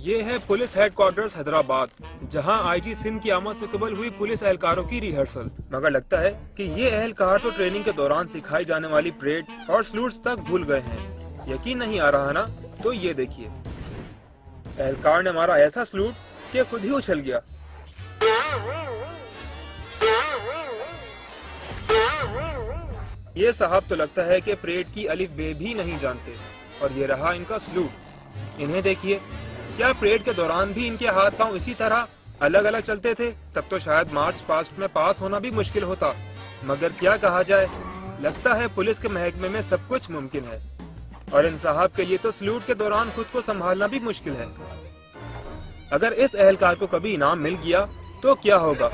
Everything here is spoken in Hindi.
पुलिस हेडक्वार्टर्स हैदराबाद, जहाँ आईजी सिंध की आमद से कबल हुई पुलिस एहलकारों की रिहर्सल मगर लगता है कि ये एहलकार तो ट्रेनिंग के दौरान सिखाई जाने वाली परेड और स्लूट्स तक भूल गए हैं। यकीन नहीं आ रहा ना? तो ये देखिए। एहलकार ने मारा ऐसा स्लूट कि खुद ही उछल गया। ये साहब तो लगता है कि परेड की अलिफ बे भी नहीं जानते, और ये रहा इनका स्लूट इन्हें देखिए। क्या परेड के दौरान भी इनके हाथ पाँव इसी तरह अलग अलग चलते थे, तब तो शायद मार्च पास्ट में पास होना भी मुश्किल होता। मगर क्या कहा जाए, लगता है पुलिस के महकमे में सब कुछ मुमकिन है। और इन साहब के लिए तो सल्यूट के दौरान खुद को संभालना भी मुश्किल है। अगर इस एहलकार को कभी इनाम मिल गया तो क्या होगा?